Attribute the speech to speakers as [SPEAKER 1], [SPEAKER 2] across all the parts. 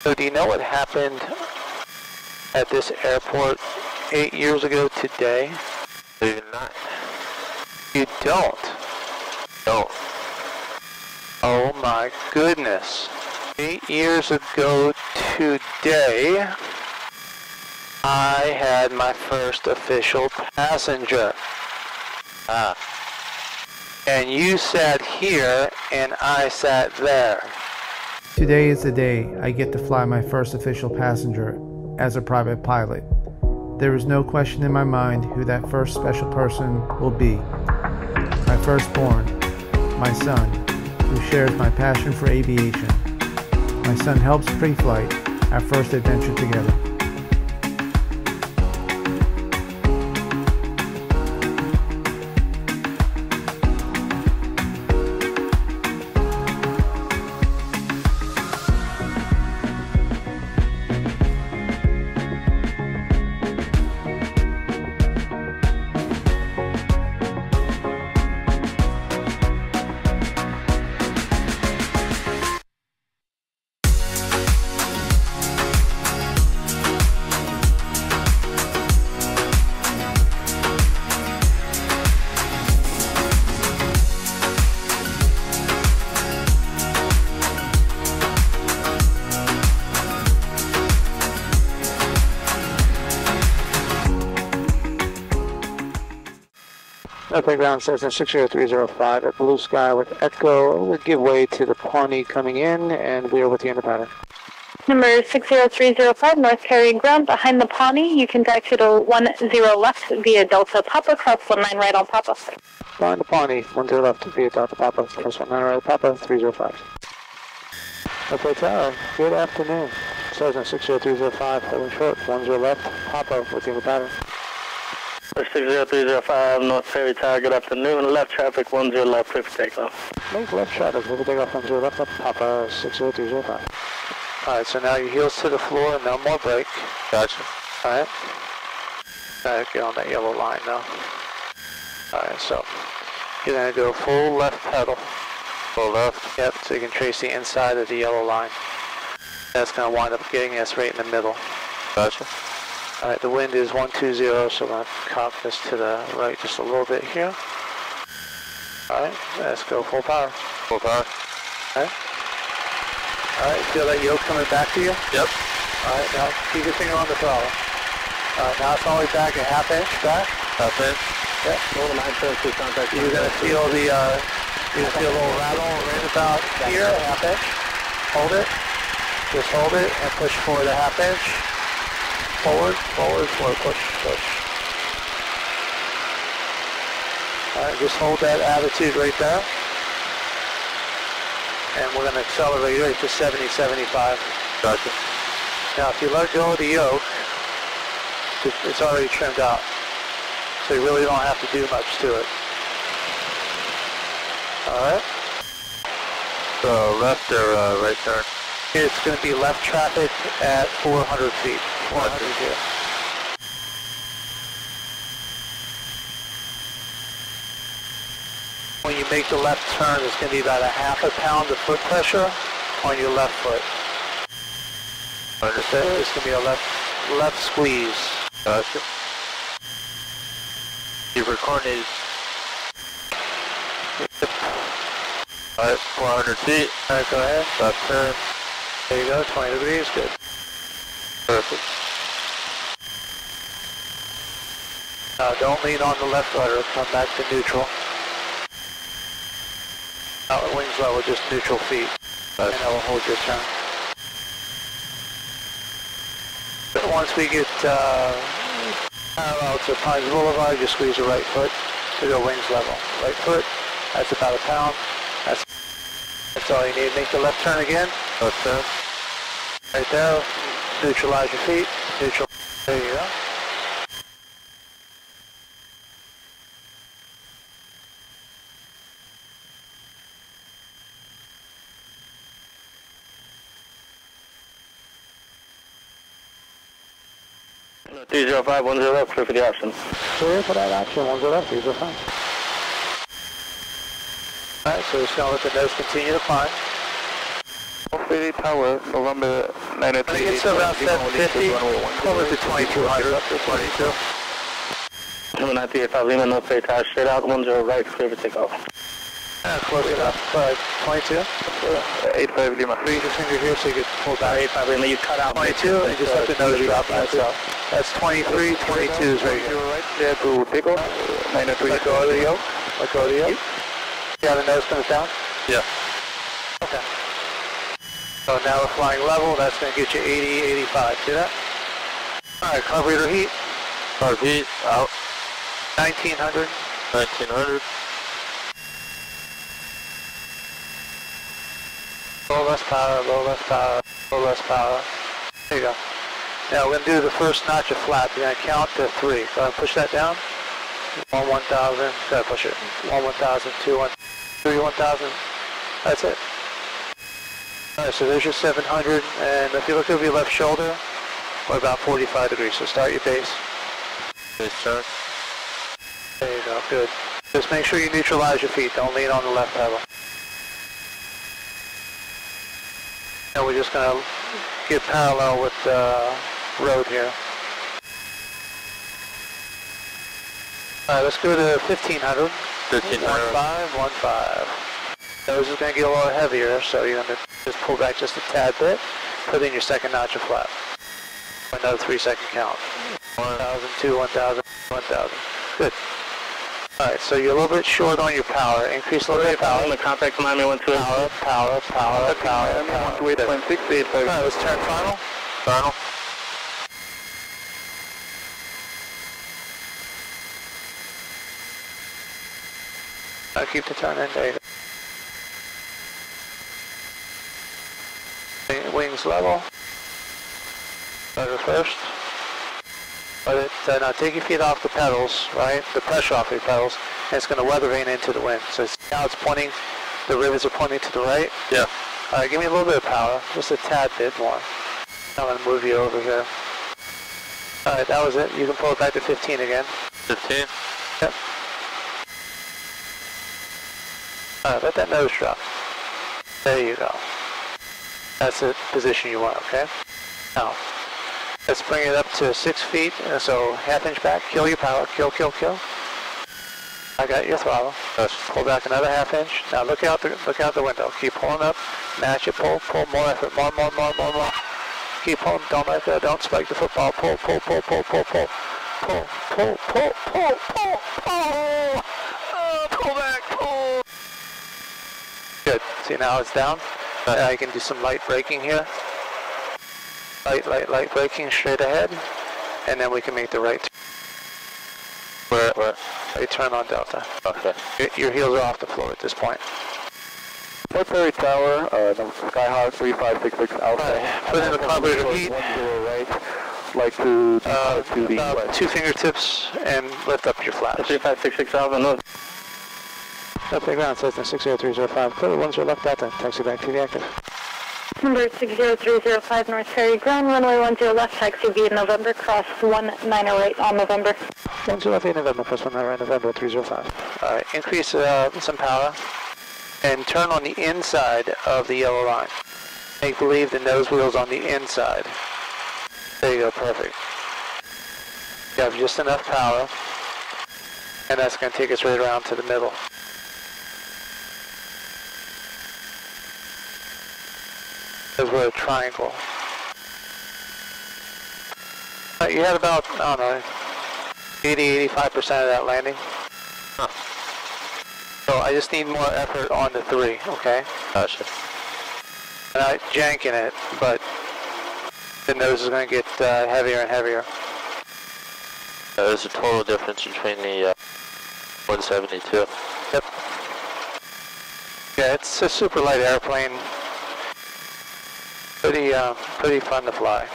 [SPEAKER 1] So do you know what happened at this airport eight years ago today?
[SPEAKER 2] Do you not?
[SPEAKER 1] You don't.
[SPEAKER 2] No.
[SPEAKER 1] Oh my goodness. Eight years ago today, I had my first official passenger.
[SPEAKER 2] Ah.
[SPEAKER 1] And you sat here and I sat there.
[SPEAKER 3] Today is the day I get to fly my first official passenger as a private pilot. There is no question in my mind who that first special person will be. My firstborn, my son, who shares my passion for aviation. My son helps pre-flight our first adventure together.
[SPEAKER 1] Airplane ground Cessna 60305 at Blue Sky with Echo. We'll give way to the Pawnee coming in, and we are with the end pattern.
[SPEAKER 4] Number 60305, North Perry Ground, behind the Pawnee. You can taxi to 10 left via Delta Papa, cross 19 right on Papa.
[SPEAKER 1] Behind the Pawnee, 10 left via Delta Papa, cross 19 right on Papa, 305. Okay, Tower, good afternoon. Cessna 60305, holding short, 10 left, Papa with the pattern.
[SPEAKER 5] 60305 North Perry Tower, good afternoon. Left traffic, 10 left, clear for takeoff.
[SPEAKER 1] Make left traffic, we can take off 10 left, up Papa 60305. Alright, so now your heels to the floor, no more brake.
[SPEAKER 2] Gotcha.
[SPEAKER 1] Alright. Alright, get on that yellow line now. Alright, so you're gonna go full left pedal.
[SPEAKER 2] Full left.
[SPEAKER 1] Yep, so you can trace the inside of the yellow line. That's gonna wind up getting us right in the middle.
[SPEAKER 2] Gotcha.
[SPEAKER 1] Alright, the wind is 120, so I'm gonna cop this to the right just a little bit here. Alright, let's go full power.
[SPEAKER 2] Full power.
[SPEAKER 1] Alright. Alright, feel that yoke coming back to you?
[SPEAKER 2] Yep.
[SPEAKER 1] Alright, now keep your finger on the throttle. Alright, now it's only back a half inch back.
[SPEAKER 2] Half inch.
[SPEAKER 1] Yep.
[SPEAKER 5] Hold on, two contact.
[SPEAKER 1] You're gonna feel the, uh, you're gonna feel a little rattle right about here, a half inch. Hold it. Just hold it and push forward a half inch. Forward, forward, forward, push, push. Alright, just hold that attitude right there. And we're gonna accelerate right to 70, 75.
[SPEAKER 2] Gotcha.
[SPEAKER 1] Now, if you let go of the yoke, it's already trimmed out. So you really don't have to do much to it. Alright?
[SPEAKER 2] So left or uh, right turn?
[SPEAKER 1] It's going to be left traffic at 400 feet. 400 here. When you make the left turn, it's going to be about a half a pound of foot pressure on your left foot.
[SPEAKER 2] Understood.
[SPEAKER 1] It's going to be a left left squeeze.
[SPEAKER 2] Gotcha. You recorded. Alright, 400 feet.
[SPEAKER 1] All right, go ahead.
[SPEAKER 2] Left turn.
[SPEAKER 1] There you go, 20 degrees, good.
[SPEAKER 2] Perfect.
[SPEAKER 1] Now don't lean on the left rudder, come back to neutral. Now wings level, just neutral feet, and that will hold your turn. But once we get uh, parallel to Pines Boulevard, just squeeze the right foot to go wings level. Right foot, that's about a pound. That's, that's all you need. Make the left turn again.
[SPEAKER 2] Left turn.
[SPEAKER 1] Right there, neutralize your feet, neutral, there you go.
[SPEAKER 5] Three zero five one zero left, clear for the option.
[SPEAKER 1] Clear for that action, one's are left, these are fine. Alright, so just gonna let the nose continue to climb.
[SPEAKER 2] Operated Tower, November 93.
[SPEAKER 1] When it gets to around 750, pull it to 2200, up to 22.
[SPEAKER 5] Number 935 Lima, no straight tire, straight out, 10 right, clear for takeoff.
[SPEAKER 1] Uh, close enough, uh, 22.
[SPEAKER 2] 85 Lima.
[SPEAKER 1] Raise your finger here so you can pull back.
[SPEAKER 5] 85 Lima, you cut out.
[SPEAKER 1] 22, and just let the nose drop by itself. That's 23, 22 is right here.
[SPEAKER 2] right there to off. 93.
[SPEAKER 1] Let go of the yoke. Let go of the yoke. How the nose comes down?
[SPEAKER 2] Yeah.
[SPEAKER 1] Okay. So now we're flying level. That's going to get you 80, 85. See that? All right, carburetor heat,
[SPEAKER 2] Carb heat, out.
[SPEAKER 1] 1900.
[SPEAKER 2] 1900.
[SPEAKER 1] Low less power, low less power, low less power. There you go. Now we're going to do the first notch of flap. You're going to count to three. Go ahead and push that down. One 1000. Go ahead, push it. One 1000, two one, three 1000. That's it. All right, so there's your 700. And if you look over your left shoulder, we're about 45 degrees. So start your base.
[SPEAKER 2] Base turn.
[SPEAKER 1] There you go. Good. Just make sure you neutralize your feet. Don't lean on the left pedal. And we're just going to get parallel with the road here. All right, let's go to 1500.
[SPEAKER 2] 1500.
[SPEAKER 1] One five, one five. Nose is going to get a little heavier, so you're going to just pull back just a tad bit. Put in your second notch of flap. Another three second count. 1,000, 2, 1,000, 1,000. Good. All right, so you're a little bit short on your power. Increase a little bit of power.
[SPEAKER 5] Lima, contact Miami 128.
[SPEAKER 1] Power, power, power, power, power.
[SPEAKER 2] Wait, 26,
[SPEAKER 1] All right, let's turn final.
[SPEAKER 2] Final.
[SPEAKER 1] I'll keep the turn in. There. Wings level. Rudder first. Let it, uh, now take your feet off the pedals, right? The pressure off your pedals, and it's going to weather vane into the wind. So see how it's pointing, the rivets are pointing to the right?
[SPEAKER 2] Yeah.
[SPEAKER 1] All right, give me a little bit of power, just a tad bit more. I'm going to move you over here. All right, that was it. You can pull it back to 15 again.
[SPEAKER 2] 15.
[SPEAKER 1] Yep. All right, let that nose drop. There you go. That's the position you want, okay? Now, let's bring it up to six feet, uh, so half inch back, kill your power, kill, kill, kill. I got your throttle. Let's pull back another half inch. Now look out the look out the window. Keep pulling up. Match it. Pull. Pull. More effort. More. More. More. More. More. Keep pulling. Don't let go. Don't spike the football. Pull. Pull. Pull. Pull. Pull. Pull. Pull. Pull. Pull. Pull. Pull. Pull. Oh, pull back. Pull. Good. See now it's down. Now you can do some light braking here. Light, light, light braking straight ahead, and then we can make the right.
[SPEAKER 2] Where, where?
[SPEAKER 1] Right turn on Delta.
[SPEAKER 2] Okay.
[SPEAKER 1] Your, your heels are off the floor at this point.
[SPEAKER 2] Perry Tower, uh, Skyhawk 3566 Alpha.
[SPEAKER 1] Alright, put in the carburetor heat.
[SPEAKER 2] One zero right, like to,
[SPEAKER 1] Uh,
[SPEAKER 2] to the
[SPEAKER 1] about
[SPEAKER 2] west.
[SPEAKER 1] two fingertips and lift up your flaps.
[SPEAKER 5] 3566 Alpha, no.
[SPEAKER 1] Up the ground, Cessna 60305. Clear one zero left Delta. Taxi back to the active.
[SPEAKER 4] Number 60305 North Perry Ground, runway 10 left, taxi via November, cross 198 on November.
[SPEAKER 1] One zero left November, first one right November 305. Alright, increase uh, some power and turn on the inside of the yellow line. Make believe the nose wheel's on the inside. There you go, perfect. You have just enough power and that's going to take us right around to the middle. Because we're a triangle. Uh, you had about, I don't know, 80, 85% of that landing. Huh. So I just need more effort on the three, okay?
[SPEAKER 2] Gotcha.
[SPEAKER 1] I'm not janking it, but the nose is going to get uh, heavier and heavier.
[SPEAKER 2] Uh, there's a total difference between the uh, 172.
[SPEAKER 1] Yep. Yeah, it's a super light airplane. Pretty, uh, pretty fun to fly.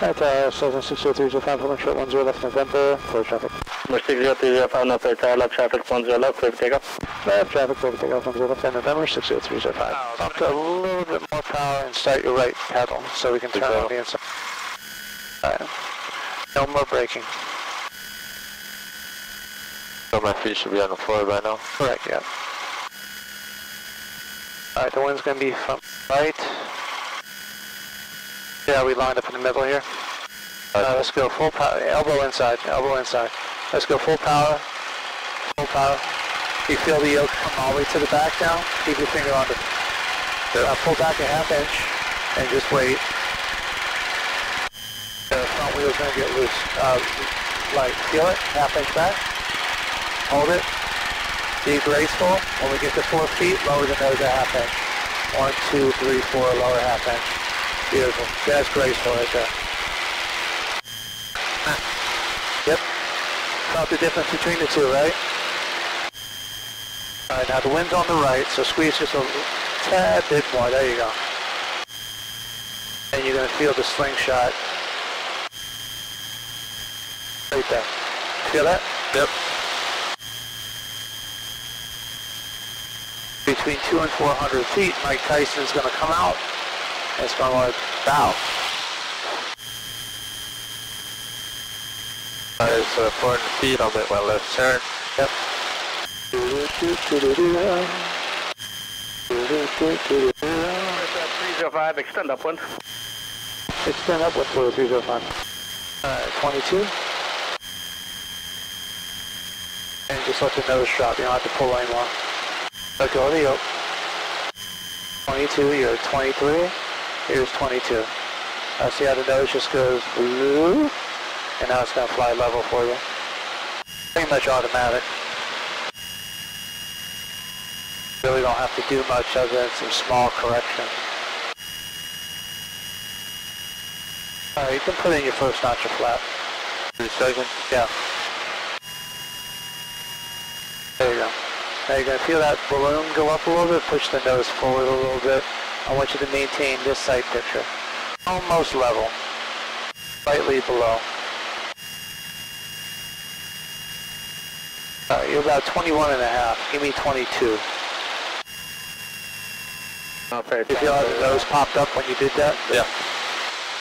[SPEAKER 1] At uh, Cessna 60305, hold on short 10 left November, for traffic.
[SPEAKER 5] Number 60305 North Perry Tower left, traffic 10 left, clear for takeoff.
[SPEAKER 1] Left traffic, over takeoff 10 left November 60305. Up to a little bit more power and start your right pedal so we can turn on the inside. Alright. No more braking.
[SPEAKER 2] So my feet should be on the floor by now.
[SPEAKER 1] Correct, yeah. Alright, the wind's going to be from right Yeah, we lined up in the middle here. Uh, let's go full power, elbow inside, elbow inside. Let's go full power, full power. You feel the yoke come all the way to the back now? Keep your finger on the, uh, pull back a half inch and just wait. The front wheel's gonna get loose. Uh, like, feel it, half inch back. Hold it. Be graceful. When we get to four feet, lower the nose a half inch. One, two, three, four, lower half inch. Beautiful. That's graceful right there. Yep. Felt the difference between the two, eh? right? Alright, now the wind's on the right, so squeeze just a tad bit more. There you go. And you're going to feel the slingshot right there. Feel that?
[SPEAKER 2] Yep.
[SPEAKER 1] Between two and 400 feet, Mike Tyson's going to come out and it's going to want to bow.
[SPEAKER 2] Uh, it's uh, 400 feet, I'll make my left turn.
[SPEAKER 1] Yep.
[SPEAKER 5] It's uh, 305, extend upwind.
[SPEAKER 1] Extend up with fluid 305. Alright, 22. And just let the nose drop, you don't have to pull anymore. Let go of the yoke. 22, you're 23, here's 22. Now see how the nose just goes blue, and now it's going to fly level for you. Pretty much automatic. Really don't have to do much other than some small corrections. Alright, you can put in your first notch of flap.
[SPEAKER 2] Three seconds.
[SPEAKER 1] Yeah. There you go. Now you're going to feel that balloon go up a little bit, push the nose forward a little bit. I want you to maintain this sight picture. Almost level. Slightly below. Alright, you're about 21 and a half. Give me 22.
[SPEAKER 5] Okay,
[SPEAKER 1] You feel how the nose popped up when you did that?
[SPEAKER 2] Yeah.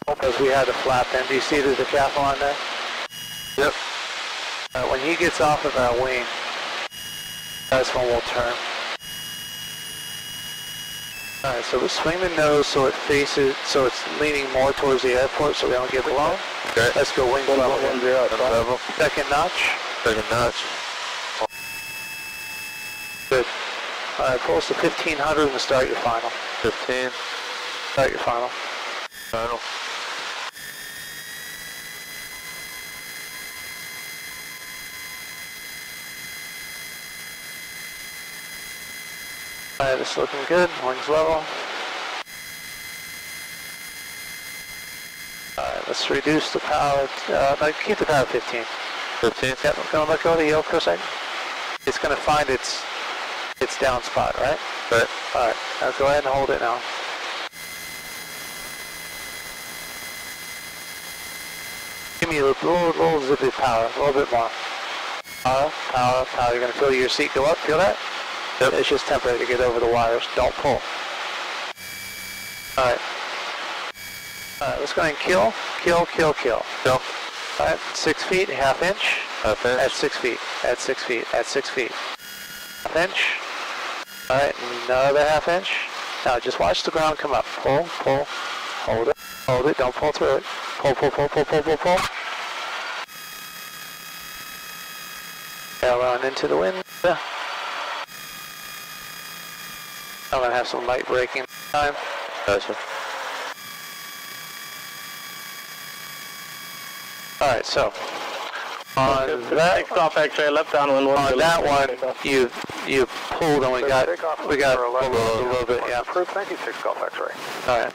[SPEAKER 1] Because we had a flap in. Do you see the decathlon there?
[SPEAKER 2] Yep.
[SPEAKER 1] When he gets off of that wing, that's when we'll turn. Alright, so we swing the nose so it faces, so it's leaning more towards the airport so we don't get blown.
[SPEAKER 2] Okay.
[SPEAKER 1] Let's go wing
[SPEAKER 5] One
[SPEAKER 1] level.
[SPEAKER 5] one zero,
[SPEAKER 2] level.
[SPEAKER 1] Second notch.
[SPEAKER 2] Second notch.
[SPEAKER 1] Good. Alright, pull us to 1500 and start your final.
[SPEAKER 2] 15.
[SPEAKER 1] Start your final.
[SPEAKER 2] Final.
[SPEAKER 1] Alright, it's looking good. Wings level. Alright, let's reduce the power. Uh, no, keep the power 15.
[SPEAKER 2] 15.
[SPEAKER 1] Yep, I'm gonna let go of the a second. It's gonna find its its down spot, right?
[SPEAKER 2] Right.
[SPEAKER 1] Alright, now go ahead and hold it now. Give me a little, little, little zippy power, a little bit more. Power, power, power. You're gonna feel your seat go up, feel that?
[SPEAKER 2] Yep.
[SPEAKER 1] It's just temporary to get over the wires. Don't pull. Alright. Alright, let's go ahead and kill, kill, kill, kill.
[SPEAKER 2] Kill.
[SPEAKER 1] Alright, six feet, half inch.
[SPEAKER 2] Half
[SPEAKER 1] At six feet, at six feet, at six feet. Half inch. All right, another half inch. Now just watch the ground come up. Pull, pull, hold it, hold it, don't pull through it. Pull, pull, pull, pull, pull, pull, pull. Tail on into the wind. I'm gonna have some light braking time.
[SPEAKER 2] Gotcha.
[SPEAKER 1] All right, so on that
[SPEAKER 5] Takes off X-ray, left downwind, one
[SPEAKER 1] on
[SPEAKER 5] zero
[SPEAKER 1] that one, you you pulled and we got we got pulled a little bit, yeah.
[SPEAKER 5] Approved 96 Golf X-ray.
[SPEAKER 1] All right.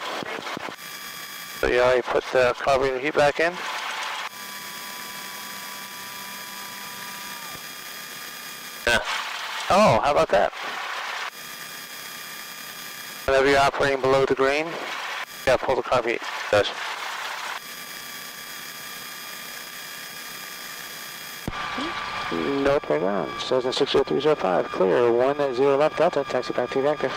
[SPEAKER 1] So you already put the carburetor heat back in?
[SPEAKER 2] Yeah.
[SPEAKER 1] Oh, how about that? Whenever you're operating below the green, you gotta pull the carb heat.
[SPEAKER 2] Gotcha.
[SPEAKER 1] No ground. Cessna 60305. Clear. 10 left Delta. Taxi back to Vector.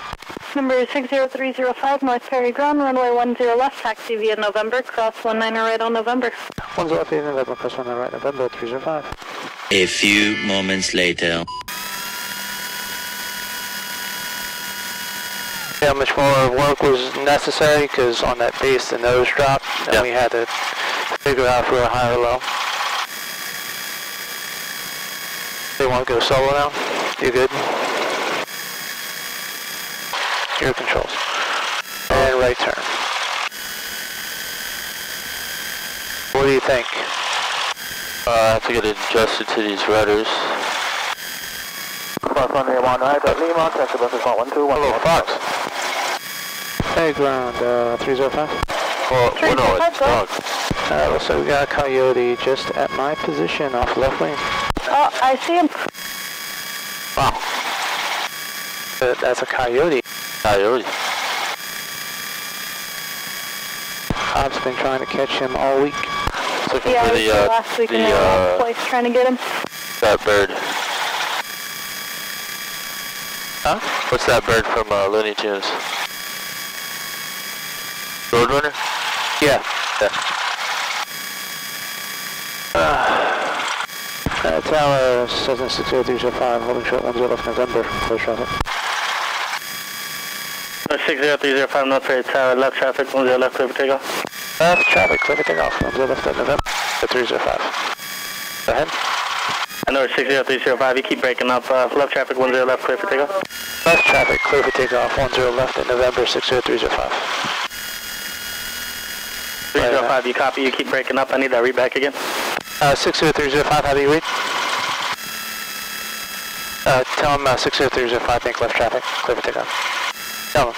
[SPEAKER 4] Number 60305, North Perry Ground, runway 10 left, taxi via November, cross 19 right on November.
[SPEAKER 1] 10 left via November. Press 1 right November 305.
[SPEAKER 6] A few moments later.
[SPEAKER 1] How much more work was necessary because on that base the nose dropped. and
[SPEAKER 2] Yeah.
[SPEAKER 1] we had to figure out if we were high or low. They want to go solo now? You good? Your controls. And right turn. What do you think?
[SPEAKER 2] Uh, I have to get it adjusted to these rudders. Hello, Fox.
[SPEAKER 1] Hey, ground, uh, 305.
[SPEAKER 2] Well, well no, it's dog.
[SPEAKER 1] Uh, looks like we got a coyote just at my position off left wing.
[SPEAKER 4] Oh, I see him.
[SPEAKER 2] Wow.
[SPEAKER 1] Uh, that's a coyote.
[SPEAKER 2] Coyote.
[SPEAKER 1] I've been trying to catch him all week.
[SPEAKER 2] Looking
[SPEAKER 4] Yeah,
[SPEAKER 2] for the,
[SPEAKER 4] there
[SPEAKER 2] uh,
[SPEAKER 4] last week
[SPEAKER 2] the,
[SPEAKER 4] in the
[SPEAKER 2] uh,
[SPEAKER 4] place trying to get him.
[SPEAKER 2] that bird.
[SPEAKER 1] Huh?
[SPEAKER 2] What's that bird from uh, Looney Tunes? Roadrunner?
[SPEAKER 1] Yeah.
[SPEAKER 2] Yeah.
[SPEAKER 1] Uh, tower 760305, holding short 10 left November, close traffic.
[SPEAKER 5] 60305 North Perry Tower, left traffic, 10 left, clear for takeoff.
[SPEAKER 1] Left traffic, clear for takeoff, 10 left at November, 305. Go ahead.
[SPEAKER 5] I know it's 60305, you keep breaking up. Uh, left traffic, 10 left, clear for takeoff.
[SPEAKER 1] Left traffic, clear for takeoff, 10 left at November, 60305.
[SPEAKER 5] 305, you copy, you keep breaking up. I need that read back again.
[SPEAKER 1] Uh, 60305, how do you read? Uh, tell him uh, 60305, make left traffic, clear for takeoff. Tell him.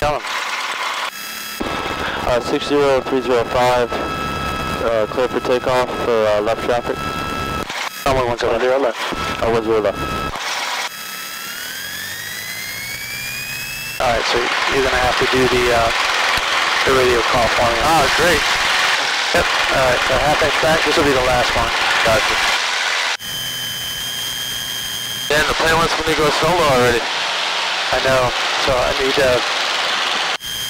[SPEAKER 1] Tell him.
[SPEAKER 2] Uh, 60305, uh, clear for takeoff for uh, left traffic.
[SPEAKER 1] Tell him 10 left.
[SPEAKER 2] left. Uh, 10 left.
[SPEAKER 1] Alright, so you're gonna have to do the, uh, the radio call for me.
[SPEAKER 2] Ah, great.
[SPEAKER 1] Yep, alright, so half inch back, this will be the last one.
[SPEAKER 2] Gotcha. Dan, the plane wants me to go solo already.
[SPEAKER 1] I know, so I need to,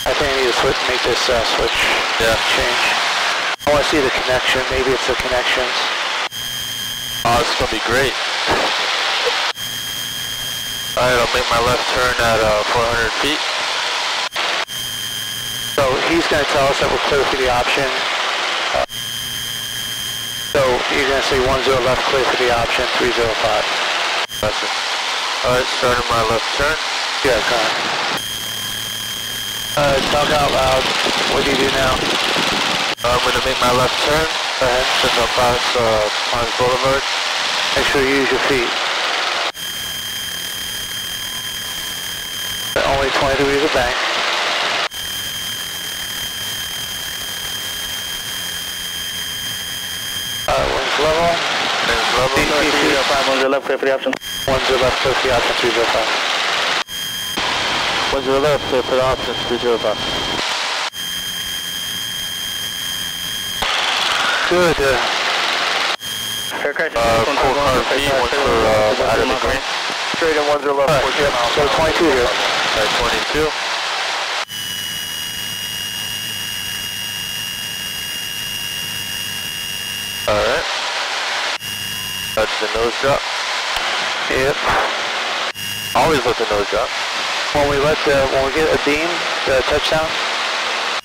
[SPEAKER 1] I think I need to switch, make this, uh, switch
[SPEAKER 2] Yeah.
[SPEAKER 1] change. I wanna see the connection, maybe it's the connections.
[SPEAKER 2] Oh, this is gonna be great. Alright, I'll make my left turn at uh, 400 feet.
[SPEAKER 1] He's gonna tell us that we're clear for the option. Uh, So you're gonna say one zero left, clear for the option, three zero five.
[SPEAKER 2] Gotcha. Alright, starting my left turn.
[SPEAKER 1] Yeah, Connor. Uh, talk out loud. What do you do now?
[SPEAKER 2] I'm gonna make my left turn.
[SPEAKER 1] Go ahead.
[SPEAKER 2] Since I'll pass uh, Pines Boulevard.
[SPEAKER 1] Make sure you use your feet. Only 20 degrees of bank. Uh, wings level.
[SPEAKER 2] Wings level.
[SPEAKER 1] Beep, beep, beep.
[SPEAKER 5] 305, 10 left, clear for the option.
[SPEAKER 1] One zero left, clear for the option, 305.
[SPEAKER 2] 10 left, clear for the option, 305.
[SPEAKER 1] Good. Uh,
[SPEAKER 5] Air crash,
[SPEAKER 2] Uh, full car B, one for uh, out of the green.
[SPEAKER 5] Straight in 10 left,
[SPEAKER 1] Alright, yep, so 22 here.
[SPEAKER 2] At 22. Alright. That's the nose drop.
[SPEAKER 1] Yep.
[SPEAKER 2] Always let the nose drop.
[SPEAKER 1] When we let the, when we get a beam, the touchdown,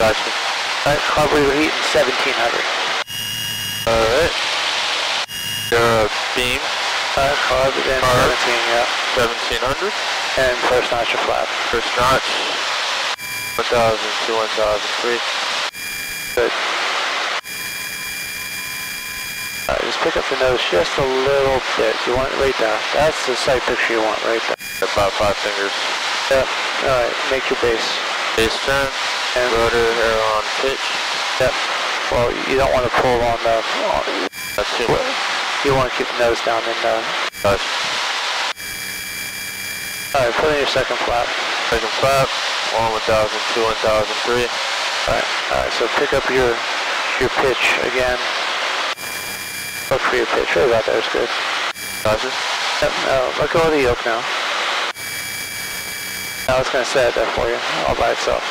[SPEAKER 2] Gotcha.
[SPEAKER 1] that club we were heating 1700.
[SPEAKER 2] Alright. Your uh, beam,
[SPEAKER 1] Uh, club and
[SPEAKER 2] Carb.
[SPEAKER 1] 17, yeah.
[SPEAKER 2] 1700.
[SPEAKER 1] And first notch of flap.
[SPEAKER 2] First notch, 1000 to 1003.
[SPEAKER 1] Good. Alright, just pick up the nose just a little bit. You want it right there. That's the sight picture you want right there.
[SPEAKER 2] About five fingers.
[SPEAKER 1] Yep. Alright, make your base.
[SPEAKER 2] Base turn,
[SPEAKER 1] And,
[SPEAKER 2] rotor, air on pitch.
[SPEAKER 1] yep. Well, you don't want to pull on the, on,
[SPEAKER 2] That's too much.
[SPEAKER 1] you want to keep the nose down in uh, the,
[SPEAKER 2] Gotcha.
[SPEAKER 1] alright, put in your second flap.
[SPEAKER 2] Second flap, one 1000 to 1003.
[SPEAKER 1] Alright, alright, so pick up your, your pitch again. Look for your pitch, right about there is good.
[SPEAKER 2] Gotcha.
[SPEAKER 1] Yep, no, let go of the yoke now. Now it's gonna set it there for you, all by itself.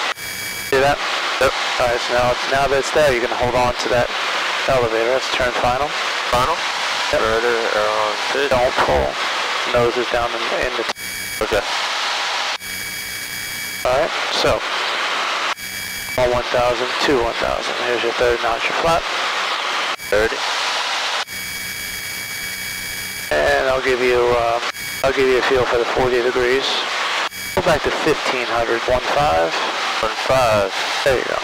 [SPEAKER 1] See that?
[SPEAKER 2] Yep.
[SPEAKER 1] Alright, so now, now that it's there, you're gonna hold on to that elevator. Let's turn final.
[SPEAKER 2] Final.
[SPEAKER 1] Yep.
[SPEAKER 2] Air on pitch.
[SPEAKER 1] Don't pull. Nose is down in, in the...
[SPEAKER 2] Okay.
[SPEAKER 1] Alright, so. One 1000, two 1000. Here's your third notch of flap.
[SPEAKER 2] 30.
[SPEAKER 1] And I'll give you, um, I'll give you a feel for the 40 degrees. Go back to 1500, one five.
[SPEAKER 2] 15.
[SPEAKER 1] There you go.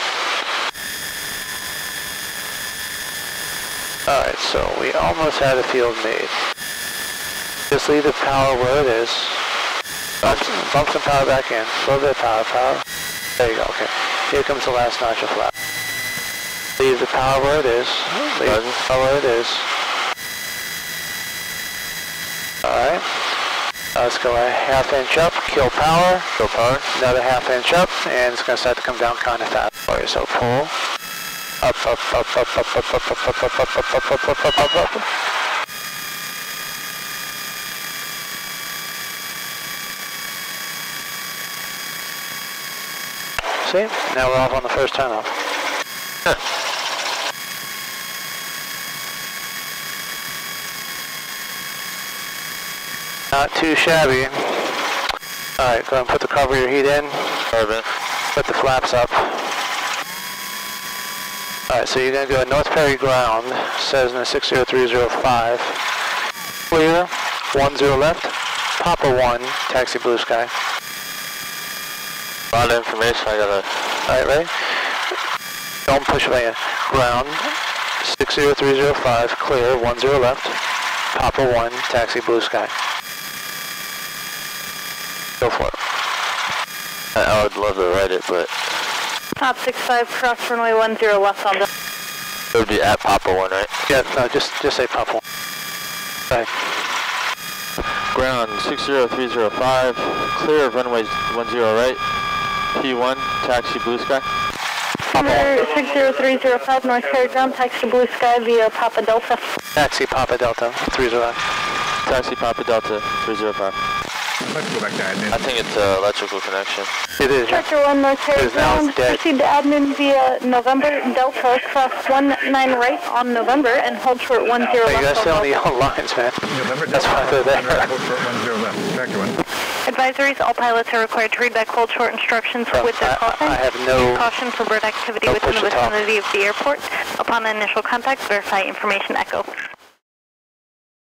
[SPEAKER 1] Alright, so we almost had a field made. Just leave the power where it is. Bump, bump some power back in. A little bit of power, power. There you go, okay. Here comes the last notch of flap. Leave the power where it is. Leave the power where it is. Alright. Uh, let's go a half inch up, kill power.
[SPEAKER 2] Kill power.
[SPEAKER 1] Another half inch up, and it's going to start to come down kind of fast for you. So pull. Up, up, up, up, up, up, up, up, up, up, up, up, up, up, up, up, up, up. See? Now we're off on the first turn off. Not too shabby. Alright, go ahead and put the cover of your heat in.
[SPEAKER 2] Carbon.
[SPEAKER 1] Put the flaps up. Alright, so you're going to go North Perry ground, Cessna 60305. Clear, 10 left, Papa 1, taxi blue sky.
[SPEAKER 2] A lot of information. I gotta.
[SPEAKER 1] Alright, ready? Don't push away. Ground, 60305, clear, 10 left, Papa 1, taxi blue sky. Go for it.
[SPEAKER 2] I, I would love to write it, but
[SPEAKER 4] Top 65, cross runway 10 left on the...
[SPEAKER 2] it would be at Papa 1, right?
[SPEAKER 1] Yeah, no, just, just say Papa 1. Right.
[SPEAKER 2] Ground 60305. Clear of runway 10 right. P1, taxi blue sky.
[SPEAKER 4] Number 60305, North Perry ground, taxi blue sky via Papa Delta.
[SPEAKER 1] Taxi Papa Delta, 30.
[SPEAKER 2] Taxi Papa Delta 305.
[SPEAKER 7] Let's go back to admin.
[SPEAKER 2] I think it's uh, electrical connection.
[SPEAKER 1] It is, yeah.
[SPEAKER 4] Tractor 1, North Perry
[SPEAKER 1] Is now
[SPEAKER 4] ground,
[SPEAKER 1] dead.
[SPEAKER 4] proceed to admin via November Delta, cross 19 right on November, and hold short 10
[SPEAKER 1] Hey, you guys
[SPEAKER 4] left
[SPEAKER 1] stay
[SPEAKER 4] on
[SPEAKER 1] on the
[SPEAKER 4] Delta.
[SPEAKER 1] yellow lines, man.
[SPEAKER 7] November
[SPEAKER 1] That's why they're there.
[SPEAKER 7] Hold short one zero left. Tractor one.
[SPEAKER 4] Advisories, all pilots are required to read back hold short instructions
[SPEAKER 1] Well,
[SPEAKER 4] with their
[SPEAKER 1] I-
[SPEAKER 4] caution.
[SPEAKER 1] I have no-
[SPEAKER 4] caution for bird activity
[SPEAKER 1] no
[SPEAKER 4] within the
[SPEAKER 1] push to
[SPEAKER 4] vicinity of the airport. Upon initial contact, verify information echo.